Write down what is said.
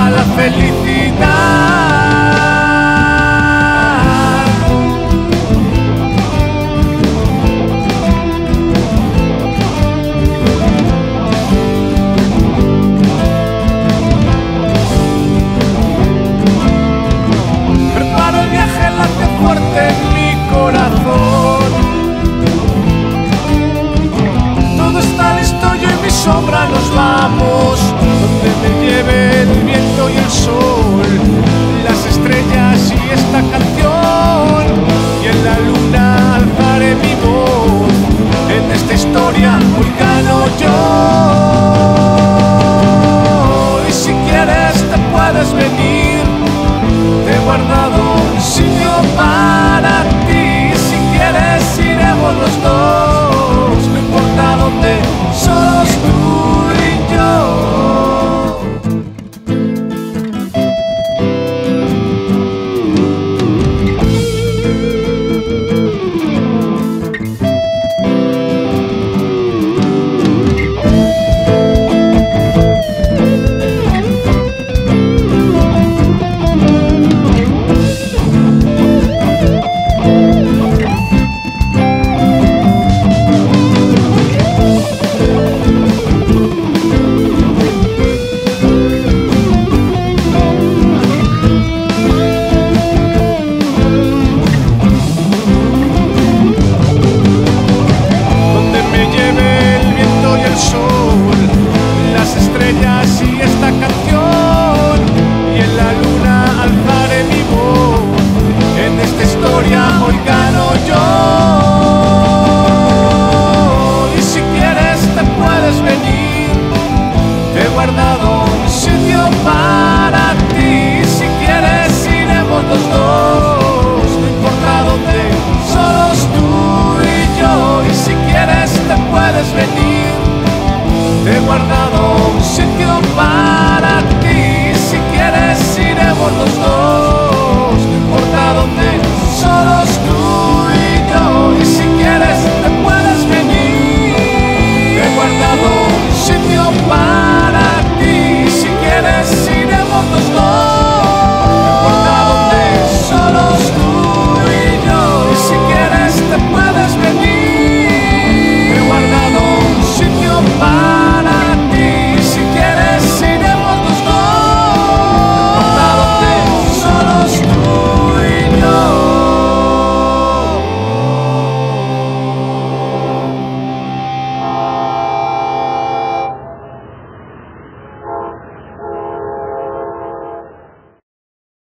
a la felicidad. Vulcano yo. Y si quieres te puedes venir, te he guardado.